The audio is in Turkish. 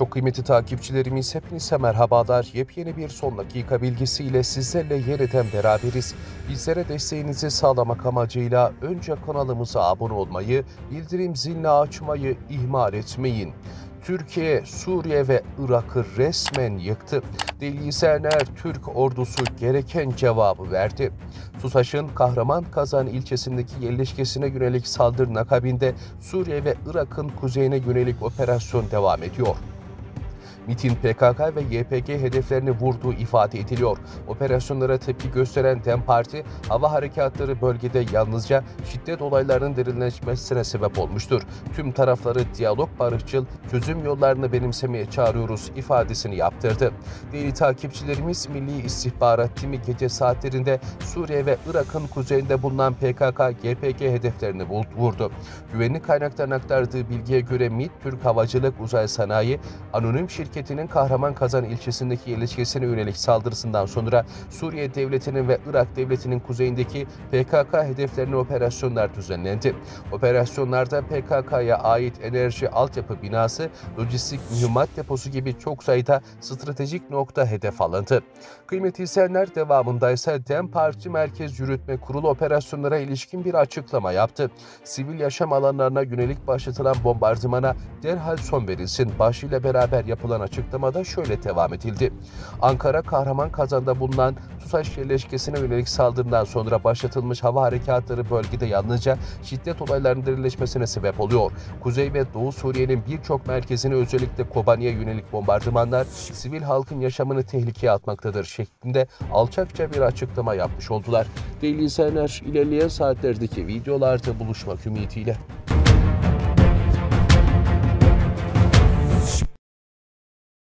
Çok kıymetli takipçilerimiz hepinize merhabalar. Yepyeni bir son dakika bilgisiyle sizlerle yeniden beraberiz. Bizlere desteğinizi sağlamak amacıyla önce kanalımıza abone olmayı, bildirim zilini açmayı ihmal etmeyin. Türkiye, Suriye ve Irak'ı resmen yıktı. Deli izleyenler Türk ordusu gereken cevabı verdi. TUSAŞ'ın Kahraman Kazan ilçesindeki yerleşkesine yönelik saldırının akabinde Suriye ve Irak'ın kuzeyine yönelik operasyon devam ediyor. MİT'in PKK ve YPG hedeflerini vurduğu ifade ediliyor. Operasyonlara tepki gösteren DEM Parti, hava harekatları bölgede yalnızca şiddet olaylarının derinleşmesine sebep olmuştur. Tüm tarafları diyalog barışçıl çözüm yollarını benimsemeye çağırıyoruz ifadesini yaptırdı. Değerli takipçilerimiz Milli İstihbarat Timi gece saatlerinde Suriye ve Irak'ın kuzeyinde bulunan PKK-YPG hedeflerini vurdu. Güvenlik kaynaklarının aktardığı bilgiye göre MİT, Türk Havacılık Uzay Sanayi, anonim şirketinin Kahraman Kazan ilçesindeki yerleşkesine yönelik saldırısından sonra Suriye Devleti'nin ve Irak Devleti'nin kuzeyindeki PKK hedeflerine operasyonlar düzenlendi. Operasyonlarda PKK'ya ait enerji altyapı binası, lojistik mühimmat deposu gibi çok sayıda stratejik nokta hedef alındı. Kıymetli izleyenler devamında ise DEM Parti Merkez Yürütme Kurulu operasyonlara ilişkin bir açıklama yaptı. Sivil yaşam alanlarına yönelik başlatılan bombardımana derhal son verilsin başlığıyla beraber yapılan açıklamada şöyle devam edildi. Ankara Kahraman Kazan'da bulunan TUSAŞ yerleşkesine yönelik saldırıdan sonra başlatılmış hava harekatları bölgede yalnızca şiddet olaylarının derinleşmesine sebep oluyor. Kuzey ve Doğu Suriye'nin birçok merkezine özellikle Kobani'ye yönelik bombardımanlar sivil halkın yaşamını tehlikeye atmaktadır şeklinde alçakça bir açıklama yapmış oldular. Değerli izleyenler ilerleyen saatlerdeki videolarda buluşmak ümidiyle.